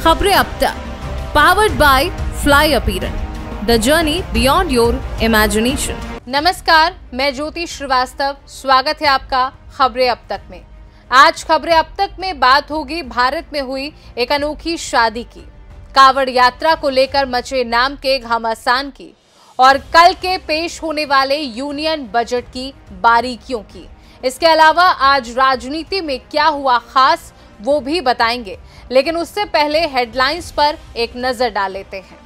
खबरें अब तक। Powered by fly अपीरन the journey beyond your imagination नमस्कार, मैं ज्योति श्रीवास्तव। स्वागत है आपका खबरें अब तक में। आज खबरें अब तक में बात होगी भारत में हुई एक अनोखी शादी की। कावड़ यात्रा को लेकर मचे नाम के घमासान की और कल के पेश होने वाले यूनियन बजट की बारीकियों की। इसके अलावा आज राजनीति में क्या हुआ खास वो भी बताएँगे, लेकिन उससे पहले हेडलाइंस पर एक नज़र डाल लेते हैं।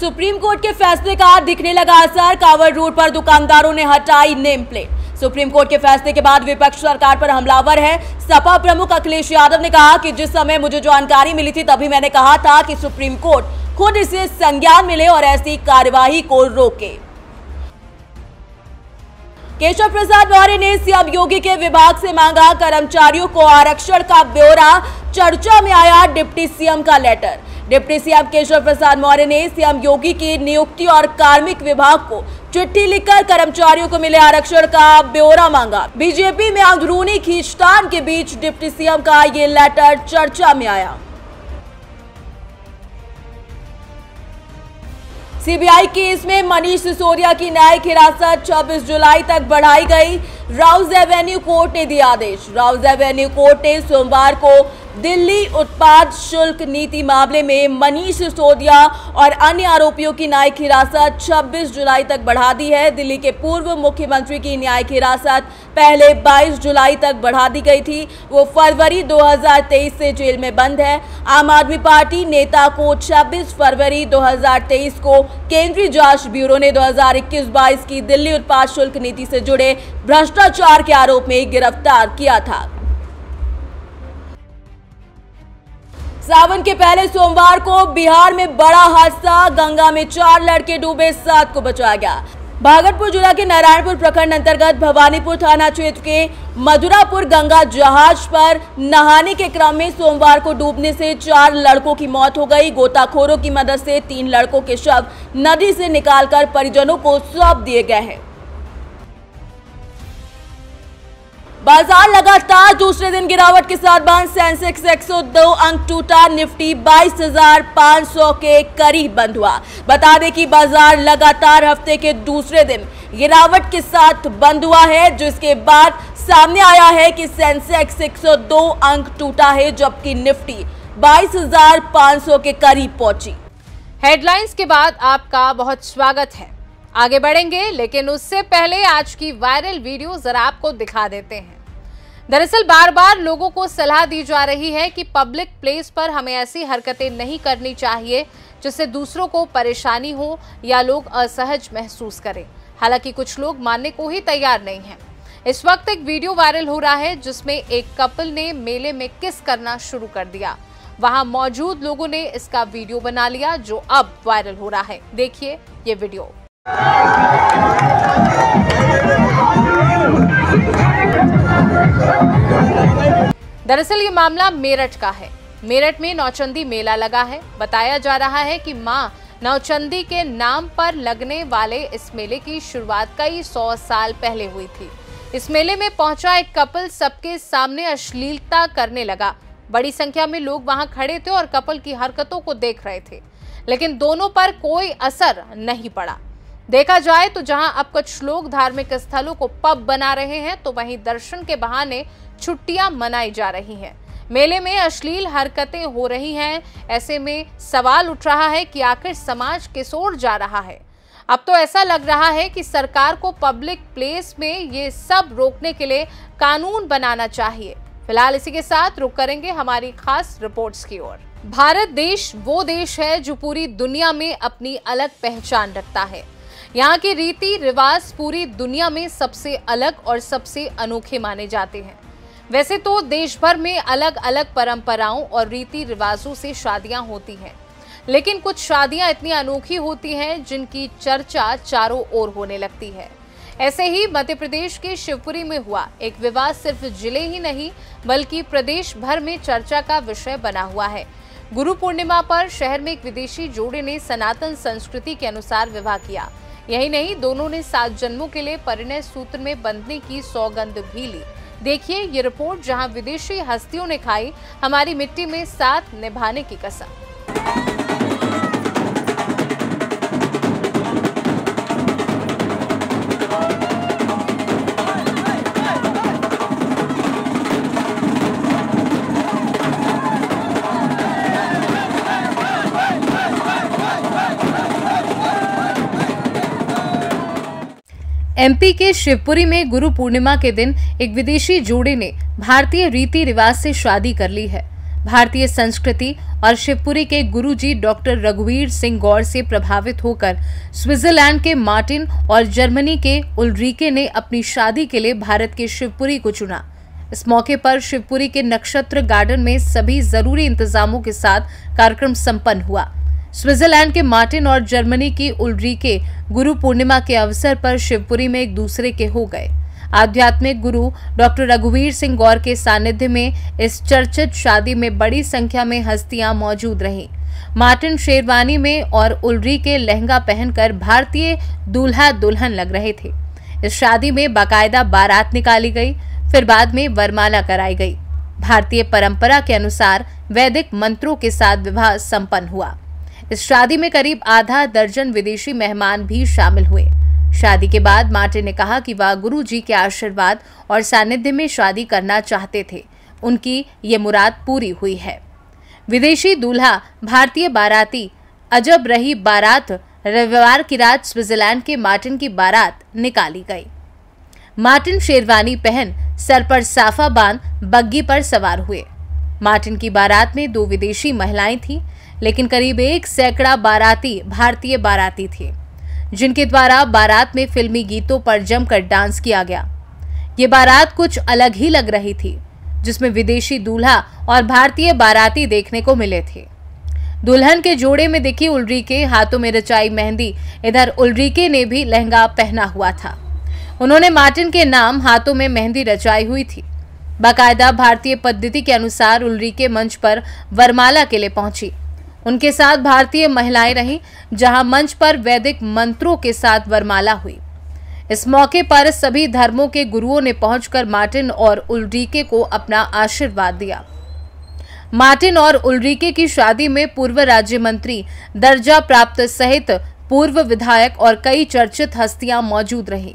सुप्रीम कोर्ट के फैसले का दिखने लगा असर। कावड़ रोड पर दुकानदारों ने हटाई नेम प्लेट सुप्रीम कोर्ट के फैसले के बाद विपक्ष सरकार पर हमलावर है। सपा प्रमुख अखिलेश यादव ने कहा कि जिस समय मुझे जानकारी मिली थी, तभी मैंने कहा था कि सुप्रीम कोर्ट खुद इसे संज्ञान मिले और ऐसी कार्यवाही को रोके। केशव प्रसाद मौर्य ने सीएम योगी के विभाग से मांगा कर्मचारियों को आरक्षण का ब्यौरा। चर्चा में आया डिप्टी सीएम का letter. Deputy CM Keshav Prasad Maurya ने सीएम योगी की नियुक्ति और कार्मिक विभाग को चिट्ठी लिखकर कर्मचारियों को मिले आरक्षण का ब्यौरा मांगा। बीजेपी में अंदरूनी खींचतान के बीच डिप्टी सीएम का ये लेटर चर्चा में आया। सीबीआई केस में मनीष सिसोदिया की न्यायिक हिरासत 26 जुलाई तक बढ़ाई गई। राउज एवेन्यू कोर्ट ने दिया आदेश। राउज एवेन्यू कोर्ट ने सोमवार को दिल्ली उत्पाद शुल्क नीति मामले में मनीष सिसोदिया और अन्य आरोपियों की न्यायिक हिरासत 26 जुलाई तक बढ़ा दी है। दिल्ली के पूर्व मुख्यमंत्री की न्यायिक हिरासत पहले 22 जुलाई तक बढ़ा दी गई थी। वो फरवरी 2023 से जेल में बंद है। आम आदमी पार्टी नेता को 26 फरवरी 2023 को केंद्रीय जाँच ब्यूरो ने 2021-22 की दिल्ली उत्पाद शुल्क नीति से जुड़े भ्रष्टाचार के आरोप में गिरफ़्तार किया था। सावन के पहले सोमवार को बिहार में बड़ा हादसा। गंगा में चार लड़के डूबे, सात को बचाया गया। भागलपुर जिला के नारायणपुर प्रखंड अंतर्गत भवानीपुर थाना क्षेत्र के मधुरापुर गंगा जहाज़ पर नहाने के क्रम में सोमवार को डूबने से चार लड़कों की मौत हो गई। गोताखोरों की मदद से तीन लड़कों के शव नदी से निकालकर परिजनों को सौंप दिए गए हैं। बाज़ार लगातार दूसरे दिन गिरावट के साथ बंद सेंसेक्स 102 अंक टूटा निफ्टी 22,500 के करीब बंद हुआ। बता दें कि बाज़ार लगातार हफ़्ते के दूसरे दिन गिरावट के साथ बंद हुआ है जिसके बाद सामने आया है कि सेंसेक्स 102 अंक टूटा है जबकि निफ्टी 22,500 के करीब पहुँची। हेडलाइंस के बाद आपका बहुत स्वागत है। आगे बढ़ेंगे, लेकिन उससे पहले आज की वायरल वीडियो जरा आपको दिखा देते हैं। दरअसल बार बार लोगों को सलाह दी जा रही है कि पब्लिक प्लेस पर हमें ऐसी हरकतें नहीं करनी चाहिए, जिससे दूसरों को परेशानी हो या लोग असहज महसूस करें। हालाँकि कुछ लोग मानने को ही तैयार नहीं हैं। इस वक्त एक वीडियो वायरल हो रहा है, जिसमें एक कपल ने मेले में किस करना शुरू कर दिया। वहाँ मौजूद लोगों ने इसका वीडियो बना लिया, जो अब वायरल हो रहा है। देखिए ये वीडियो। दरअसल ये मामला मेरठ का है। मेरठ में नौचंदी मेला लगा है। बताया जा रहा है कि माँ नौचंदी के नाम पर लगने वाले इस मेले की शुरुआत कई सौ साल पहले हुई थी। इस मेले में पहुँचा एक कपल सबके सामने अश्लीलता करने लगा। बड़ी संख्या में लोग वहाँ खड़े थे और कपल की हरकतों को देख रहे थे। लेकिन दोनों पर कोई असर नहीं पड़ा। देखा जाए तो जहाँ अब कुछ लोग धार्मिक स्थलों को पब बना रहे हैं तो वहीं दर्शन के बहाने छुट्टियाँ मनाई जा रही हैं। मेले में अश्लील हरकतें हो रही हैं। ऐसे में सवाल उठ रहा है कि आखिर समाज किस ओर जा रहा है? अब तो ऐसा लग रहा है कि सरकार को पब्लिक प्लेस में ये सब रोकने के लिए कानून बनाना चाहिए। फ़िलहाल इसी के साथ रुक करेंगे हमारी खास रिपोर्ट्स की ओर। भारत देश, वो देश है जो पूरी दुनिया में अपनी अलग पहचान रखता है। यहाँ के रीति रिवाज पूरी दुनिया में सबसे अलग और सबसे अनोखे माने जाते हैं। वैसे तो देश भर में अलग अलग परंपराओं और रीति रिवाजों से शादियाँ होती हैं। लेकिन कुछ शादियाँ इतनी अनोखी होती हैं जिनकी चर्चा चारों ओर होने लगती है। ऐसे ही मध्य प्रदेश के शिवपुरी में हुआ एक विवाह सिर्फ़ ज़िले ही नहीं, बल्कि प्रदेश भर में चर्चा का विषय बना हुआ है। गुरु पूर्णिमा पर शहर में एक विदेशी जोड़े ने सनातन संस्कृति के अनुसार विवाह किया। यही नहीं, दोनों ने सात जन्मों के लिए परिणय सूत्र में बंधने की सौगंध भी ली। देखिए ये रिपोर्ट जहाँ विदेशी हस्तियों ने खाई, हमारी मिट्टी में साथ निभाने की कसम। एमपी के शिवपुरी में गुरु पूर्णिमा के दिन एक विदेशी जोड़े ने भारतीय रीति रिवाज से शादी कर ली है। भारतीय संस्कृति और शिवपुरी के गुरुजी डॉक्टर रघुवीर सिंह गौर से प्रभावित होकर स्विट्जरलैंड के मार्टिन और जर्मनी के उल्रीके ने अपनी शादी के लिए भारत के शिवपुरी को चुना। इस मौके पर शिवपुरी के नक्षत्र गार्डन में सभी ज़रूरी इंतजामों के साथ कार्यक्रम संपन्न हुआ। स्विट्जरलैंड के मार्टिन और जर्मनी की उल्रीके गुरु पूर्णिमा के अवसर पर शिवपुरी में एक दूसरे के हो गए। आध्यात्मिक गुरु डॉक्टर रघुवीर सिंह गौर के सानिध्य में इस चर्चित शादी में बड़ी संख्या में हस्तियाँ मौजूद रहीं। मार्टिन शेरवानी में और उल्री के लहंगा पहनकर भारतीय दूल्हा दुल्हन लग रहे थे। इस शादी में बाकायदा बारात निकाली गई, फिर बाद में वरमाला कराई गई। भारतीय परंपरा के अनुसार वैदिक मंत्रों के साथ विवाह संपन्न हुआ। इस शादी में करीब आधा दर्जन विदेशी मेहमान भी शामिल हुए। शादी के बाद मार्टिन ने कहा कि वह गुरु जी के आशीर्वाद और सानिध्य में शादी करना चाहते थे। उनकी ये मुराद पूरी हुई है। विदेशी दूल्हा भारतीय बाराती, अजब रही बारात, रविवार की रात स्विट्जरलैंड के मार्टिन की बारात निकाली गई। मार्टिन शेरवानी पहन, सर पर साफा बाँध बग्गी पर सवार हुए। मार्टिन की बारात में दो विदेशी महिलाएँ थीं। लेकिन करीब एक सैकड़ा बाराती, भारतीय बाराती थे, जिनके द्वारा बारात में फिल्मी गीतों पर जमकर डांस किया गया। ये बारात कुछ अलग ही लग रही थी, जिसमें विदेशी दूल्हा और भारतीय बाराती देखने को मिले थे। दुल्हन के जोड़े में दिखी उल्रीके, हाथों में रचाई मेहंदी, इधर उल्रीके ने भी लहंगा पहना हुआ था। उन्होंने मार्टिन के नाम हाथों में मेहंदी रचाई हुई थी। बाकायदा भारतीय पद्धति के अनुसार उल्रीके मंच पर वरमाला के लिए पहुँची। उनके साथ भारतीय महिलाएँ रहीं, जहाँ मंच पर वैदिक मंत्रों के साथ वरमाला हुई। इस मौके पर सभी धर्मों के गुरुओं ने पहुंचकर मार्टिन और उल्रीके को अपना आशीर्वाद दिया। मार्टिन और उल्रीके की शादी में पूर्व राज्य मंत्री दर्जा प्राप्त सहित पूर्व विधायक और कई चर्चित हस्तियाँ मौजूद रहीं।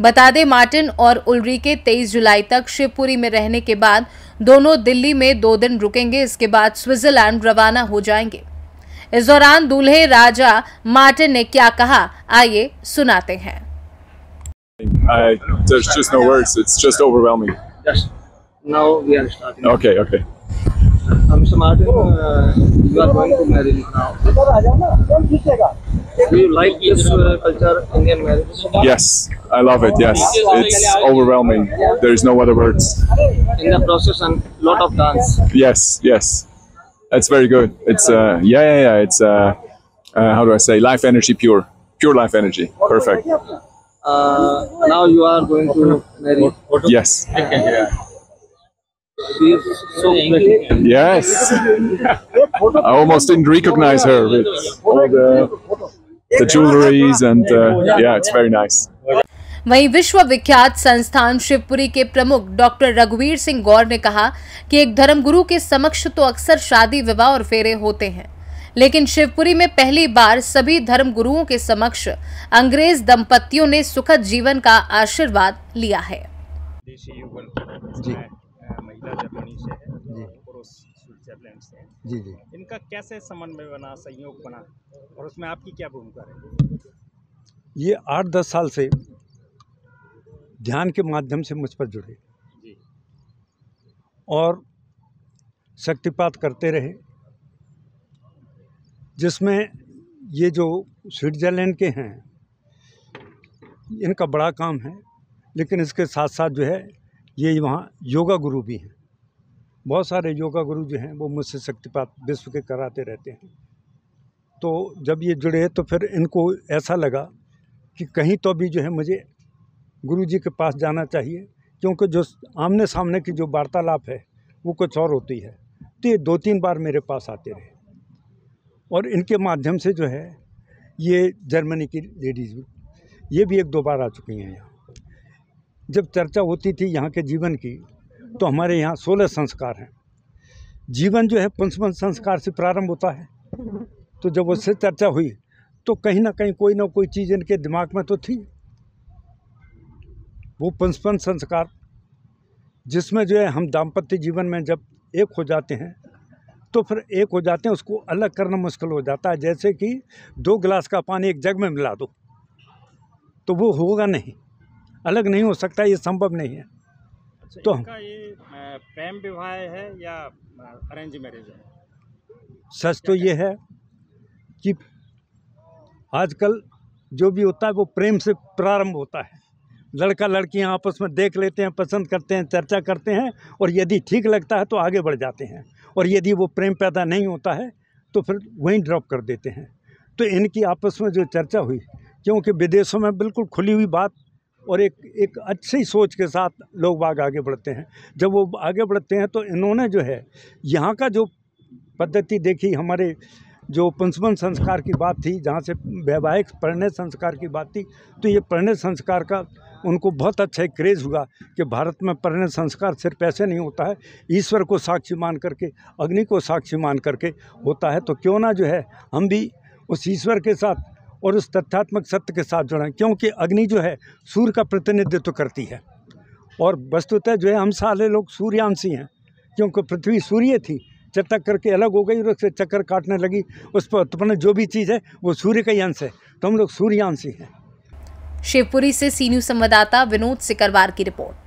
बता दें मार्टिन और उल्रीके 23 जुलाई तक शिवपुरी में रहने के बाद दोनों दिल्ली में दो दिन रुकेंगे इसके बाद स्विट्जरलैंड रवाना हो जाएँगे इस दौरान दूल्हे राजा मार्टिन ने क्या कहा आइए सुनाते हैं I, there's just no words. It's just overwhelming. Yes. Now we are starting. Okay, okay. Uh, Mr. Martin, uh, you are going to marry now. Do you like this uh, culture, Indian marriage? Yes, I love it. Yes, it's overwhelming. There is no other words. In the process, and lot of dance. Yes, yes, it's very good. It's uh, yeah, yeah, yeah. It's uh, uh, how do I say? Life energy, pure, pure life energy. Perfect. Uh, now you are going to marry. Yes, She is so yes. I almost didn't recognize her with all the the jewelries and uh, yeah, it's very nice. वहीं विश्व विख्यात संस्थान शिवपुरी के प्रमुख doctor रघुवीर सिंह गौर ने कहा कि एक धर्मगुरु के समक्ष तो अक्सर शादी विवाह और फेरे होते हैं लेकिन शिवपुरी में पहली बार सभी धर्म गुरुओं के समक्ष अंग्रेज़ दंपतियों ने सुखद जीवन का आशीर्वाद लिया है जी महिला जर्मनी से है पुरुष स्विट्जरलैंड से है। जी जी। इनका कैसे समन्वय बना संयोग बना और उसमें आपकी क्या भूमिका रही? ये आठ दस साल से ध्यान के माध्यम से मुझ पर जुड़े। जी। और शक्तिपात करते रहे जिसमें ये जो स्विट्ज़रलैंड के हैं इनका बड़ा काम है लेकिन इसके साथ साथ जो है ये वहाँ योगा गुरु भी हैं। बहुत सारे योगा गुरु जो हैं, वो मुझसे शक्तिपात विश्व के कराते रहते हैं। तो जब ये जुड़े तो फिर इनको ऐसा लगा कि कहीं तो भी जो है मुझे गुरु जी के पास जाना चाहिए, क्योंकि जो आमने सामने की जो वार्तालाप है, वो कुछ और होती है। तो ये दो तीन बार मेरे पास आते रहे। और इनके माध्यम से जो है, ये जर्मनी की लेडीज़, ये भी एक दो बार आ चुकी हैं यहाँ। जब चर्चा होती थी यहाँ के जीवन की तो हमारे यहाँ सोलह संस्कार हैं। जीवन जो है पंचपन संस्कार से प्रारंभ होता है। तो जब उससे चर्चा हुई तो कहीं ना कहीं कोई ना कोई चीज़ इनके दिमाग में तो थी। वो पंचपन संस्कार, जिसमें जो है हम दाम्पत्य जीवन में जब एक हो जाते हैं तो फिर एक हो जाते हैं, उसको अलग करना मुश्किल हो जाता है। जैसे कि दो गिलास का पानी एक जग में मिला दो तो वो होगा नहीं। अलग नहीं हो सकता ये संभव नहीं है। अच्छा, तो- इनका ये प्रेम विवाह है या अरेंज मैरिज है? सच तो ये है कि आजकल जो भी होता है वो प्रेम से प्रारंभ होता है। लड़का लड़कियाँ आपस में देख लेते हैं पसंद करते हैं चर्चा करते हैं और यदि ठीक लगता है तो आगे बढ़ जाते हैं। और यदि वो प्रेम पैदा नहीं होता है तो फिर वहीं ड्रॉप कर देते हैं। तो इनकी आपस में जो चर्चा हुई क्योंकि विदेशों में बिल्कुल खुली हुई बात और एक एक अच्छी सोच के साथ लोग बाग आगे बढ़ते हैं। जब वो आगे बढ़ते हैं तो इन्होंने जो है, यहाँ का जो पद्धति देखी, हमारे जो पंचमन संस्कार की बात थी, जहाँ से वैवाहिक परिणय संस्कार की बात थी तो ये परिणय संस्कार का उनको बहुत अच्छा एक क्रेज़ हुआ कि भारत में परिणय संस्कार सिर्फ़ ऐसे नहीं होता है। ईश्वर को साक्षी मान करके, अग्नि को साक्षी मान करके होता है। तो क्यों ना जो है, हम भी उस ईश्वर के साथ और उस तथ्यात्मक सत्य के साथ जुड़ें क्योंकि अग्नि जो है, सूर्य का प्रतिनिधित्व करती है। और वस्तुतः जो है, हम सारे लोग सूर्यांशी हैं, क्योंकि पृथ्वी सूर्य थी चटक करके अलग हो गई और उससे चक्कर काटने लगी। उस पर उत्पन्न जो भी चीज़ है, वो सूर्य का ही अंश है। तो हम लोग सूर्यांशी हैं। शिवपुरी से सी न्यूज़ संवाददाता विनोद सिकरवार की रिपोर्ट।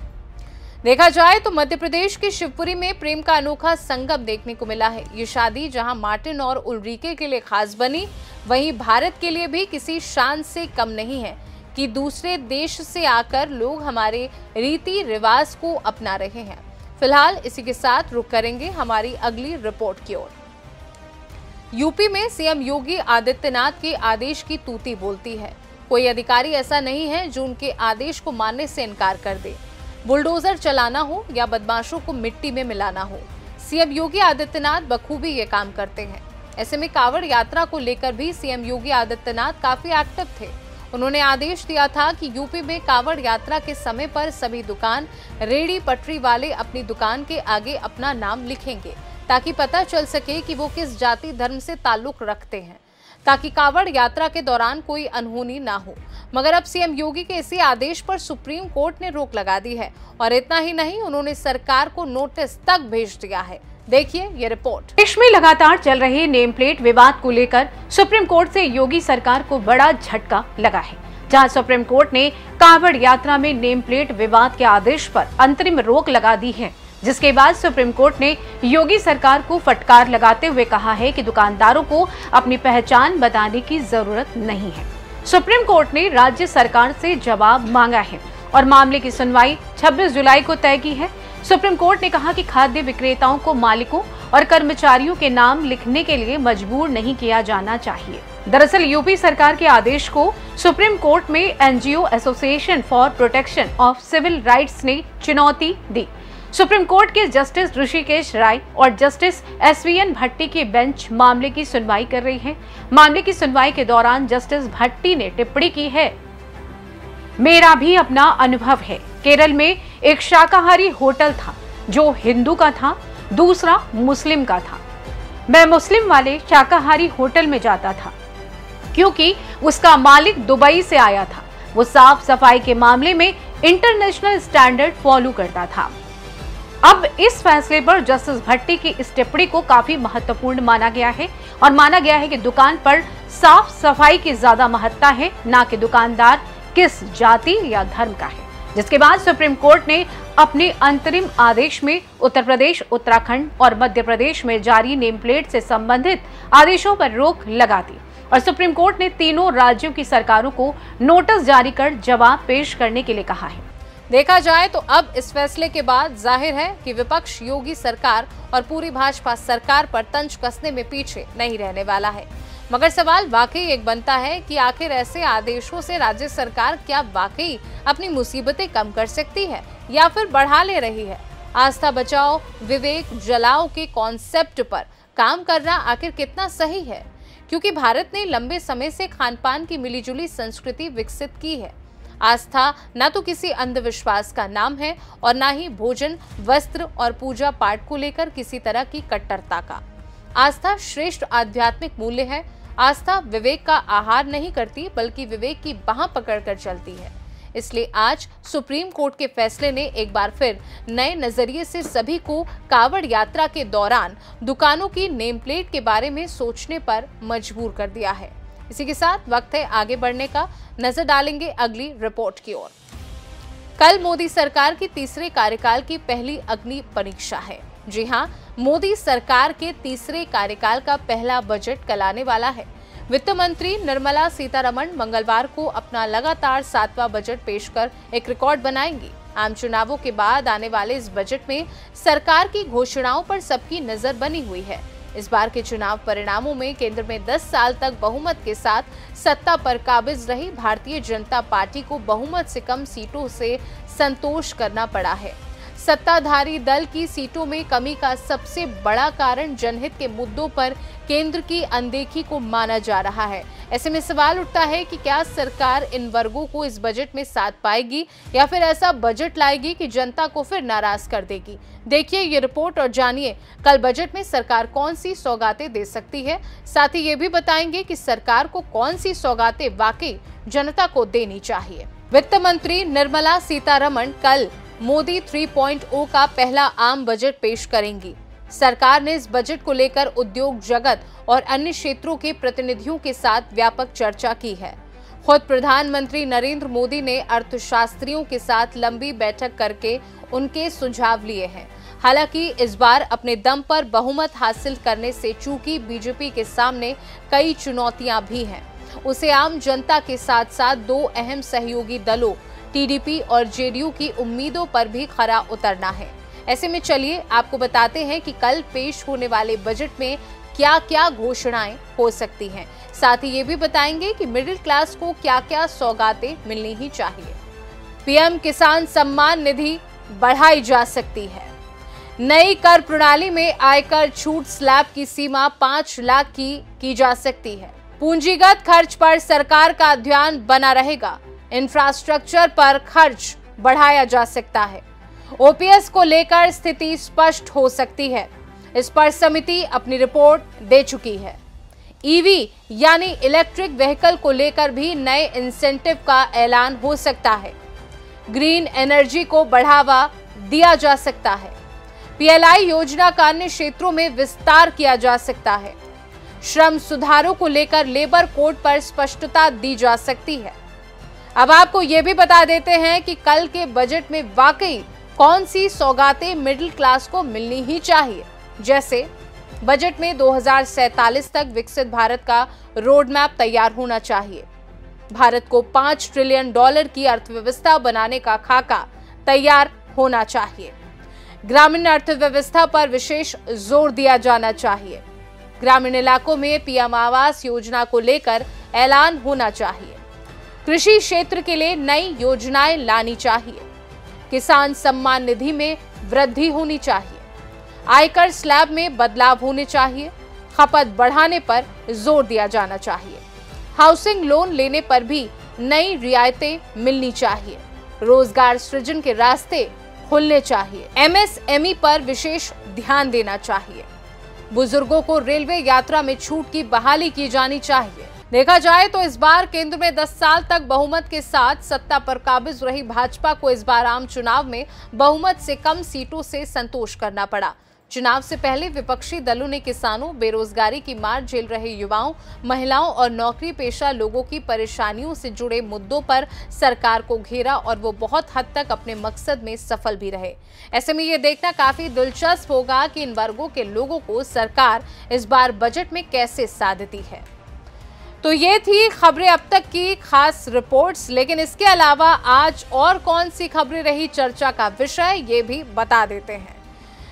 देखा जाए तो मध्य प्रदेश के शिवपुरी में प्रेम का अनोखा संगम देखने को मिला है। ये शादी जहाँ मार्टिन और उल्रीके के लिए खास बनी, वहीं भारत के लिए भी किसी शान से कम नहीं है कि दूसरे देश से आकर लोग हमारे रीति रिवाज को अपना रहे हैं। फ़िलहाल इसी के साथ रुक करेंगे हमारी अगली रिपोर्ट की ओर। यूपी में सीएम योगी आदित्यनाथ के आदेश की तूती बोलती है। कोई अधिकारी ऐसा नहीं है जो उनके आदेश को मानने से इनकार कर दे। बुलडोजर चलाना हो या बदमाशों को मिट्टी में मिलाना हो। सीएम योगी आदित्यनाथ बखूबी ये काम करते हैं। ऐसे में कावड़ यात्रा को लेकर भी सीएम योगी आदित्यनाथ काफ़ी एक्टिव थे। उन्होंने आदेश दिया था कि यूपी में कावड़ यात्रा के समय पर सभी दुकान, रेडी पटरी वाले अपनी दुकान के आगे अपना नाम लिखेंगे, ताकि पता चल सके कि वो किस जाति धर्म से ताल्लुक रखते हैं। ताकि कावड़ यात्रा के दौरान कोई अनहोनी ना हो। मगर अब सीएम योगी के इसी आदेश पर सुप्रीम कोर्ट ने रोक लगा दी है और इतना ही नहीं, उन्होंने सरकार को नोटिस तक भेज दिया है। देखिए ये रिपोर्ट। देश में लगातार चल रहे नेम प्लेट विवाद को लेकर सुप्रीम कोर्ट से योगी सरकार को बड़ा झटका लगा है, जहाँ सुप्रीम कोर्ट ने कांवड़ यात्रा में नेम प्लेट विवाद के आदेश पर अंतरिम रोक लगा दी है। जिसके बाद सुप्रीम कोर्ट ने योगी सरकार को फटकार लगाते हुए कहा है कि दुकानदारों को अपनी पहचान बताने की ज़रूरत नहीं है। सुप्रीम कोर्ट ने राज्य सरकार से जवाब मांगा है और मामले की सुनवाई 26 जुलाई को तय की है। सुप्रीम कोर्ट ने कहा कि खाद्य विक्रेताओं को मालिकों और कर्मचारियों के नाम लिखने के लिए मजबूर नहीं किया जाना चाहिए। दरअसल यूपी सरकार के आदेश को सुप्रीम कोर्ट में NGO association for protection of civil rights ने चुनौती दी। सुप्रीम कोर्ट के जस्टिस ऋषिकेश राय और justice S V N Bhatti की बेंच मामले की सुनवाई कर रही है। मामले की सुनवाई के दौरान जस्टिस भट्टी ने टिप्पणी की है। मेरा भी अपना अनुभव है। केरल में एक शाकाहारी होटल था, जो हिंदू का था, दूसरा मुस्लिम का था। मैं मुस्लिम वाले शाकाहारी होटल में जाता था, क्योंकि उसका मालिक दुबई से आया था। वो साफ़ सफ़ाई के मामले में इंटरनेशनल स्टैंडर्ड फॉलो करता था। अब इस फैसले पर जस्टिस भट्टी की इस टिप्पणी को काफ़ी महत्वपूर्ण माना गया है और माना गया है कि दुकान पर साफ़ सफ़ाई की ज़्यादा महत्ता है, ना कि दुकानदार किस जाति या धर्म का है। जिसके बाद सुप्रीम कोर्ट ने अपने अंतरिम आदेश में उत्तर प्रदेश, उत्तराखंड और मध्य प्रदेश में जारी नेम प्लेट से संबंधित आदेशों पर रोक लगा दी और सुप्रीम कोर्ट ने तीनों राज्यों की सरकारों को नोटिस जारी कर जवाब पेश करने के लिए कहा है। देखा जाए तो अब इस फैसले के बाद ज़ाहिर है कि विपक्ष योगी सरकार और पूरी भाजपा सरकार पर तंज कसने में पीछे नहीं रहने वाला है। मगर सवाल वाकई एक बनता है कि आखिर ऐसे आदेशों से राज्य सरकार क्या वाकई अपनी मुसीबतें कम कर सकती है या फिर बढ़ा ले रही है? आस्था बचाओ, विवेक जलाओ के कॉन्सेप्ट पर काम करना आखिर कितना सही है? क्योंकि भारत ने लंबे समय से खान पान की मिलीजुली संस्कृति विकसित की है। आस्था, न तो किसी अंधविश्वास का नाम है और न ही भोजन, वस्त्र और पूजा पाठ को लेकर किसी तरह की कट्टरता का। आस्था श्रेष्ठ आध्यात्मिक मूल्य है। आस्था विवेक का आहार नहीं करती, बल्कि विवेक की बाह पकड़कर चलती है। इसलिए आज सुप्रीम कोर्ट के फैसले ने एक बार फिर नए नज़रिए से सभी को कावड़ यात्रा के दौरान दुकानों की नेम प्लेट के बारे में सोचने पर मजबूर कर दिया है। इसी के साथ वक्त है आगे बढ़ने का। नज़र डालेंगे अगली रिपोर्ट की ओर। कल मोदी सरकार की तीसरे कार्यकाल की पहली अग्नि परीक्षा है। जी हाँ, मोदी सरकार के तीसरे कार्यकाल का पहला बजट कल आने वाला है। वित्त मंत्री निर्मला सीतारमण मंगलवार को अपना लगातार सातवां बजट पेश कर एक रिकॉर्ड बनाएँगी। आम चुनावों के बाद आने वाले इस बजट में सरकार की घोषणाओं पर सबकी नज़र बनी हुई है। इस बार के चुनाव परिणामों में केंद्र में 10 साल तक बहुमत के साथ सत्ता पर काबिज रही भारतीय जनता पार्टी को बहुमत से कम सीटों से संतोष करना पड़ा है। सत्ताधारी दल की सीटों में कमी का सबसे बड़ा कारण जनहित के मुद्दों पर केंद्र की अनदेखी को माना जा रहा है। ऐसे में सवाल उठता है कि क्या सरकार इन वर्गों को इस बजट में साथ पाएगी या फिर ऐसा बजट लाएगी कि जनता को फिर नाराज़ कर देगी? देखिए ये रिपोर्ट और जानिए कल बजट में सरकार कौन सी सौगातें दे सकती है। साथ ही ये भी बताएँगे कि सरकार को कौन सी सौगातें वाकई जनता को देनी चाहिए। वित्त मंत्री निर्मला सीतारमण कल मोदी 3.0 का पहला आम बजट पेश करेंगी। सरकार ने इस बजट को लेकर उद्योग जगत और अन्य क्षेत्रों के प्रतिनिधियों के साथ व्यापक चर्चा की है। खुद प्रधानमंत्री नरेंद्र मोदी ने अर्थशास्त्रियों के साथ लंबी बैठक करके उनके सुझाव लिए हैं। हालाँकि इस बार अपने दम पर बहुमत हासिल करने से चूँकि बीजेपी के सामने कई चुनौतियाँ भी हैं। उसे आम जनता के साथ साथ दो अहम सहयोगी दलों टीडीपी और जेडीयू की उम्मीदों पर भी खरा उतरना है। ऐसे में चलिए, आपको बताते हैं कि कल पेश होने वाले बजट में क्या क्या घोषणाएँ हो सकती हैं। साथ ही ये भी बताएँगे कि मिडिल क्लास को क्या क्या सौगातें मिलनी ही चाहिए। पीएम किसान सम्मान निधि बढ़ाई जा सकती है। नई कर प्रणाली में आयकर छूट स्लैब की सीमा पाँच लाख की की जा सकती है। पूंजीगत खर्च पर सरकार का ध्यान बना रहेगा। इंफ्रास्ट्रक्चर पर खर्च बढ़ाया जा सकता है। ओपीएस को लेकर स्थिति स्पष्ट हो सकती है। इस पर समिति अपनी रिपोर्ट दे चुकी है। ईवी यानी इलेक्ट्रिक व्हीकल को लेकर भी नए इंसेंटिव का ऐलान हो सकता है। ग्रीन एनर्जी को बढ़ावा दिया जा सकता है। पीएलआई योजना का अन्य क्षेत्रों में विस्तार किया जा सकता है। श्रम सुधारों को लेकर लेबर कोड पर स्पष्टता दी जा सकती है। अब आपको ये भी बता देते हैं कि कल के बजट में वाकई कौन सी सौगातें मिडिल क्लास को मिलनी ही चाहिए? जैसे, बजट में दो तक विकसित भारत का रोड मैप तैयार होना चाहिए। भारत को पाँच ट्रिलियन डॉलर की अर्थव्यवस्था बनाने का खाका तैयार होना चाहिए। ग्रामीण अर्थव्यवस्था पर विशेष ज़ोर दिया जाना चाहिए। ग्रामीण इलाकों में पीएम आवास योजना को लेकर ऐलान होना चाहिए। कृषि क्षेत्र के लिए नई योजनाएँ लानी चाहिए। किसान सम्मान निधि में वृद्धि होनी चाहिए। आयकर स्लैब में बदलाव होने चाहिए। खपत बढ़ाने पर ज़ोर दिया जाना चाहिए। हाउसिंग लोन लेने पर भी नई रियायतें मिलनी चाहिए। रोज़गार सृजन के रास्ते खुलने चाहिए। एमएसएमई पर विशेष ध्यान देना चाहिए। बुज़ुर्गों को रेलवे यात्रा में छूट की बहाली की जानी चाहिए। देखा जाए तो इस बार केंद्र में 10 साल तक बहुमत के साथ सत्ता पर काबिज रही भाजपा को इस बार आम चुनाव में बहुमत से कम सीटों से संतोष करना पड़ा। चुनाव से पहले विपक्षी दलों ने किसानों, बेरोजगारी की मार झेल रहे युवाओं, महिलाओं और नौकरी पेशा लोगों की परेशानियों से जुड़े मुद्दों पर सरकार को घेरा और वो बहुत हद तक अपने मकसद में सफल भी रहे। ऐसे में ये देखना काफ़ी दिलचस्प होगा कि इन वर्गों के लोगों को सरकार इस बार बजट में कैसे साधती है। तो ये थी खबरें अब तक की खास रिपोर्ट्स लेकिन इसके अलावा आज और कौन सी खबरें रही चर्चा का विषय, ये भी बता देते हैं।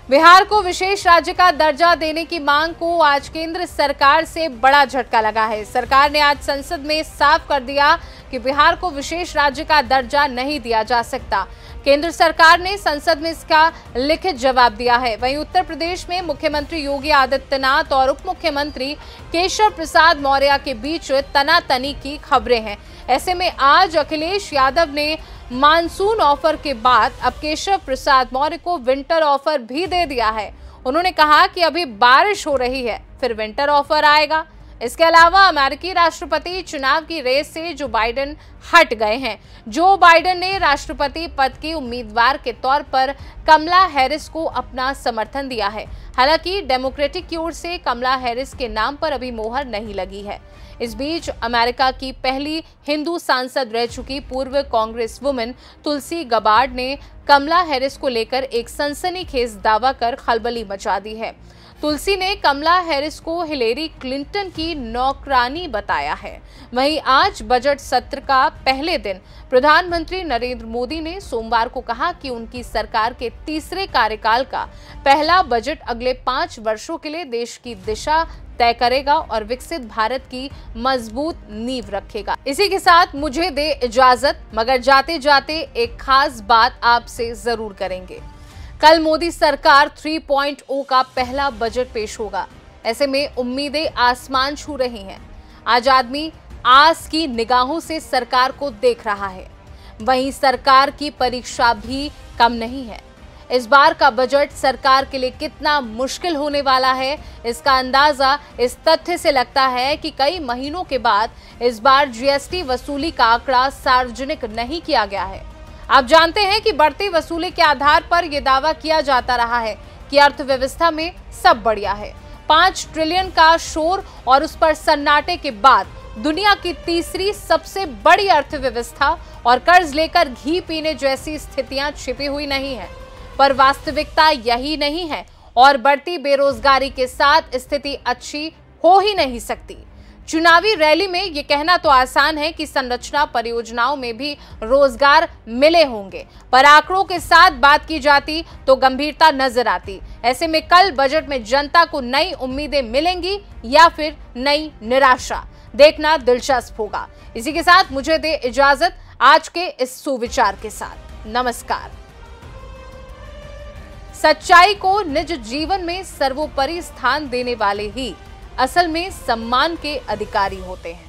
बिहार को विशेष राज्य का दर्जा देने की मांग को आज केंद्र सरकार से बड़ा झटका लगा है। सरकार ने आज संसद में साफ़ कर दिया कि बिहार को विशेष राज्य का दर्जा नहीं दिया जा सकता। केंद्र सरकार ने संसद में इसका लिखित जवाब दिया है। वहीं उत्तर प्रदेश में मुख्यमंत्री योगी आदित्यनाथ और उप मुख्यमंत्री केशव प्रसाद मौर्य के बीच तनातनी की खबरें हैं। ऐसे में आज अखिलेश यादव ने मानसून ऑफ़र के बाद अब केशव प्रसाद मौर्य को विंटर ऑफ़र भी दे दिया है। उन्होंने कहा कि अभी बारिश हो रही है, फिर विंटर ऑफ़र आएगा। इसके अलावा अमेरिकी राष्ट्रपति चुनाव की रेस से जो बाइडेन हट गए हैं। जो बाइडेन ने राष्ट्रपति पद की उम्मीदवार के तौर पर कमला हैरिस को अपना समर्थन दिया है। हालाँकि डेमोक्रेटिक की ओर से कमला हैरिस के नाम पर अभी मोहर नहीं लगी है। इस बीच अमेरिका की पहली हिंदू सांसद रह चुकी पूर्व कांग्रेस वुमेन तुलसी गबार्ड ने कमला हैरिस को लेकर एक सनसनीखेज दावा कर खलबली मचा दी है। तुलसी ने कमला हैरिस को हिलेरी क्लिंटन की नौकरानी बताया है। वहीं आज बजट सत्र का पहले दिन प्रधानमंत्री नरेंद्र मोदी ने सोमवार को कहा कि उनकी सरकार के तीसरे कार्यकाल का पहला बजट अगले पाँच वर्षों के लिए देश की दिशा तय करेगा और विकसित भारत की मज़बूत नींव रखेगा। इसी के साथ मुझे दे इजाज़त, मगर जाते जाते एक खास बात आपसे ज़रूर करेंगे। कल मोदी सरकार 3.0 का पहला बजट पेश होगा। ऐसे में उम्मीदें आसमान छू रही हैं। आज आदमी आस की निगाहों से सरकार को देख रहा है। वहीं सरकार की परीक्षा भी कम नहीं है। इस बार का बजट सरकार के लिए कितना मुश्किल होने वाला है, इसका अंदाज़ा इस तथ्य से लगता है कि कई महीनों के बाद इस बार जीएसटी वसूली का आंकड़ा सार्वजनिक नहीं किया गया है। आप जानते हैं कि बढ़ती वसूली के आधार पर यह दावा किया जाता रहा है कि अर्थव्यवस्था में सब बढ़िया है। पाँच ट्रिलियन का शोर और उस पर सन्नाटे के बाद दुनिया की तीसरी सबसे बड़ी अर्थव्यवस्था और कर्ज लेकर घी पीने जैसी स्थितियाँ छिपी हुई नहीं है। पर वास्तविकता यही नहीं है और बढ़ती बेरोजगारी के साथ स्थिति अच्छी हो ही नहीं सकती। चुनावी रैली में ये कहना तो आसान है कि संरचना परियोजनाओं में भी रोज़गार मिले होंगे। पर आंकड़ों के साथ बात की जाती तो गंभीरता नज़र आती। ऐसे में कल बजट में जनता को नई उम्मीदें मिलेंगी या फिर नई निराशा? देखना दिलचस्प होगा। इसी के साथ मुझे दे इजाज़त आज के इस सुविचार के साथ। नमस्कार। सच्चाई को निज जीवन में सर्वोपरि स्थान देने वाले ही असल में सम्मान के अधिकारी होते हैं।